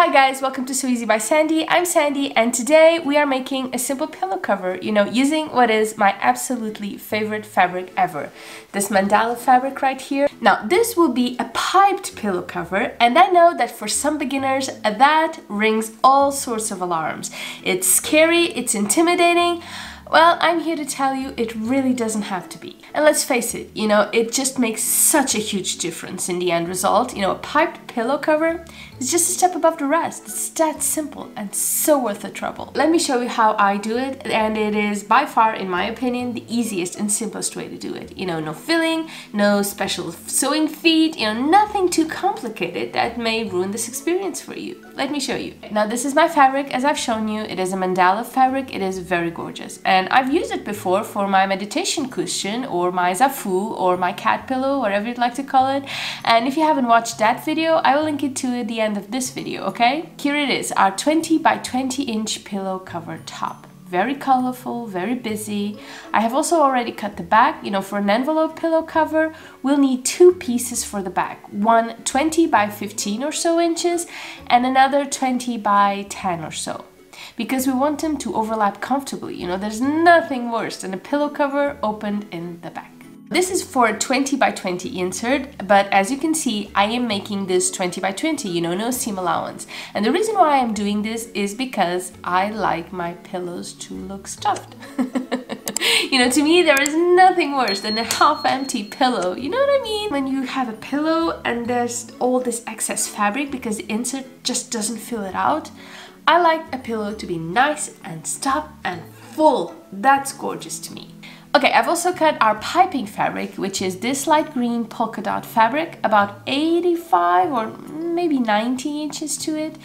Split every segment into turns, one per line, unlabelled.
Hi guys, welcome to Sew Easy by Sandy. I'm Sandy and today we are making a simple pillow cover, you know, using what is my absolutely favorite fabric ever. This mandala fabric right here. Now this will be a piped pillow cover and I know that for some beginners that rings all sorts of alarms. It's scary, it's intimidating, well, I'm here to tell you it really doesn't have to be. And let's face it, you know, it just makes such a huge difference in the end result. You know, a piped pillow cover is just a step above the rest. It's that simple and so worth the trouble. Let me show you how I do it and it is by far, in my opinion, the easiest and simplest way to do it. You know, no filling, no special sewing feet, you know, nothing too complicated that may ruin this experience for you. Let me show you. Now this is my fabric as I've shown you. It is a mandala fabric. It is very gorgeous. And I've used it before for my meditation cushion or my zafu or my cat pillow, whatever you'd like to call it. And if you haven't watched that video, I will link it to at the end of this video, okay? Here it is, our 20 by 20 inch pillow cover top very colorful, very busy. I have also already cut the back. You know, for an envelope pillow cover, we'll need two pieces for the back. One 20 by 15 or so inches and another 20 by 10 or so because we want them to overlap comfortably. You know, there's nothing worse than a pillow cover opened in the back. This is for a 20 by 20 insert, but as you can see, I am making this 20 by 20, you know, no seam allowance. And the reason why I'm doing this is because I like my pillows to look stuffed. you know, to me, there is nothing worse than a half-empty pillow. You know what I mean? When you have a pillow and there's all this excess fabric because the insert just doesn't fill it out. I like a pillow to be nice and stuffed and full. That's gorgeous to me. Okay, I've also cut our piping fabric, which is this light green polka dot fabric, about 85 or maybe 90 inches to it.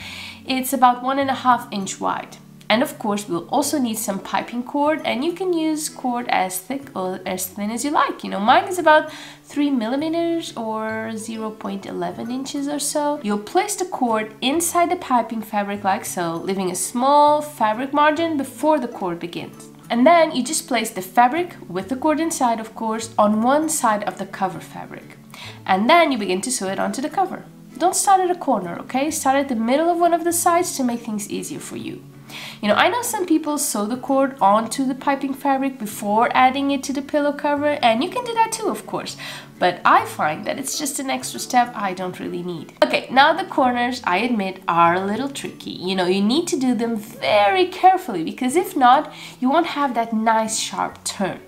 It's about one and a half inch wide. And of course, we'll also need some piping cord and you can use cord as thick or as thin as you like. You know, mine is about 3 millimeters or 0.11 inches or so. You'll place the cord inside the piping fabric like so, leaving a small fabric margin before the cord begins. And then you just place the fabric with the cord inside, of course, on one side of the cover fabric. And then you begin to sew it onto the cover. Don't start at a corner, okay? Start at the middle of one of the sides to make things easier for you. You know, I know some people sew the cord onto the piping fabric before adding it to the pillow cover, and you can do that too, of course. But I find that it's just an extra step I don't really need. Okay, now the corners, I admit, are a little tricky. You know, you need to do them very carefully because if not, you won't have that nice sharp turn.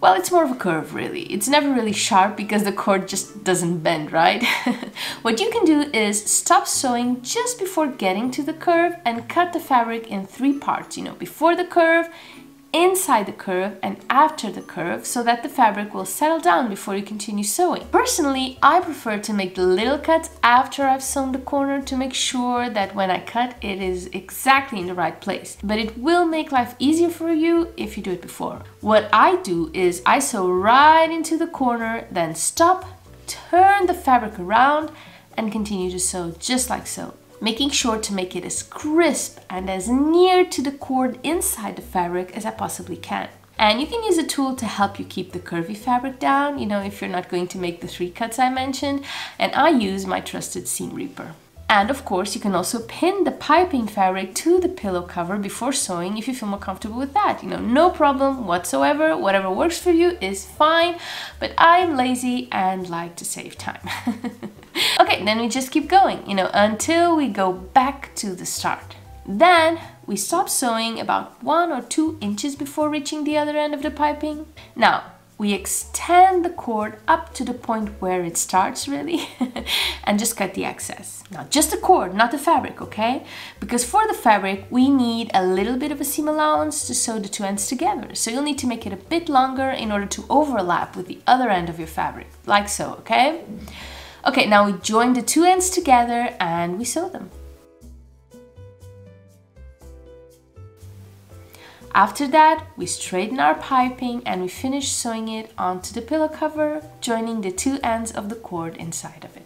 Well, it's more of a curve really. It's never really sharp because the cord just doesn't bend, right? what you can do is stop sewing just before getting to the curve and cut the fabric in three parts, you know, before the curve, inside the curve and after the curve so that the fabric will settle down before you continue sewing. Personally, I prefer to make the little cuts after I've sewn the corner to make sure that when I cut it is exactly in the right place. But it will make life easier for you if you do it before. What I do is I sew right into the corner, then stop, turn the fabric around and continue to sew just like so making sure to make it as crisp and as near to the cord inside the fabric as I possibly can. And you can use a tool to help you keep the curvy fabric down, you know, if you're not going to make the three cuts I mentioned. And I use my trusted seam reaper. And of course, you can also pin the piping fabric to the pillow cover before sewing if you feel more comfortable with that. You know, no problem whatsoever. Whatever works for you is fine, but I'm lazy and like to save time. then we just keep going, you know, until we go back to the start. Then we stop sewing about one or two inches before reaching the other end of the piping. Now, we extend the cord up to the point where it starts really and just cut the excess. Now just the cord, not the fabric, okay? Because for the fabric we need a little bit of a seam allowance to sew the two ends together. So you'll need to make it a bit longer in order to overlap with the other end of your fabric, like so, okay? Okay, now we join the two ends together and we sew them. After that, we straighten our piping and we finish sewing it onto the pillow cover, joining the two ends of the cord inside of it.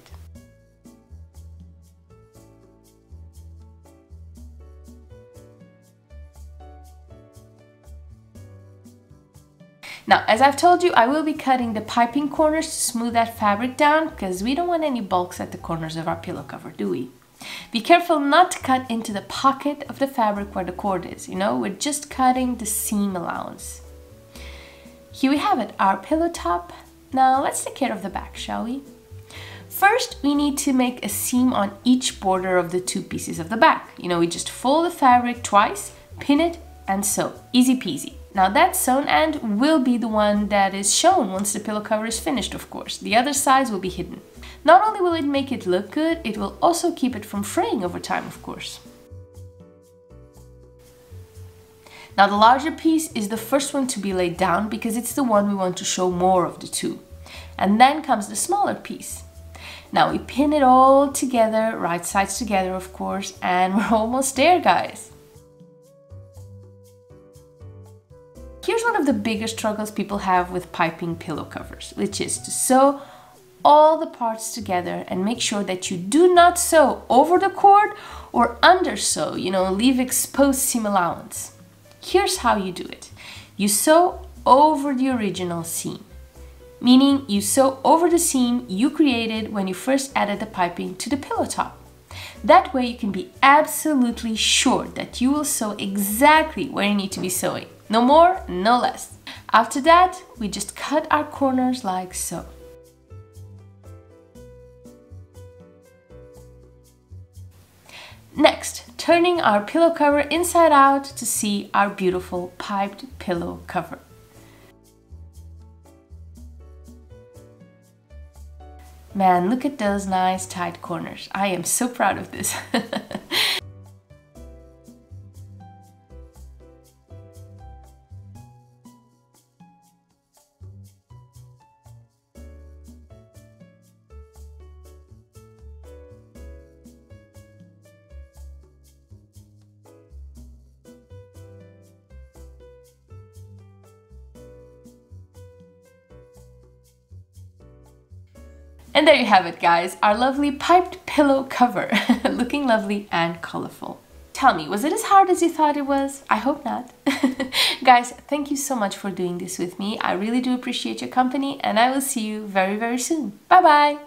Now, as I've told you, I will be cutting the piping corners to smooth that fabric down because we don't want any bulks at the corners of our pillow cover, do we? Be careful not to cut into the pocket of the fabric where the cord is, you know, we're just cutting the seam allowance. Here we have it, our pillow top. Now let's take care of the back, shall we? First, we need to make a seam on each border of the two pieces of the back. You know, we just fold the fabric twice, pin it, and sew. Easy peasy. Now that sewn end will be the one that is shown once the pillow cover is finished, of course. The other sides will be hidden. Not only will it make it look good, it will also keep it from fraying over time, of course. Now the larger piece is the first one to be laid down because it's the one we want to show more of the two. And then comes the smaller piece. Now we pin it all together, right sides together of course, and we're almost there guys. Here's one of the biggest struggles people have with piping pillow covers, which is to sew all the parts together and make sure that you do not sew over the cord or under sew, you know, leave exposed seam allowance. Here's how you do it. You sew over the original seam meaning you sew over the seam you created when you first added the piping to the pillow top. That way you can be absolutely sure that you will sew exactly where you need to be sewing. No more, no less. After that, we just cut our corners like so. Next, turning our pillow cover inside out to see our beautiful piped pillow cover. Man, look at those nice tight corners. I am so proud of this. And there you have it guys, our lovely piped pillow cover, looking lovely and colorful. Tell me, was it as hard as you thought it was? I hope not. guys, thank you so much for doing this with me. I really do appreciate your company and I will see you very, very soon. Bye bye!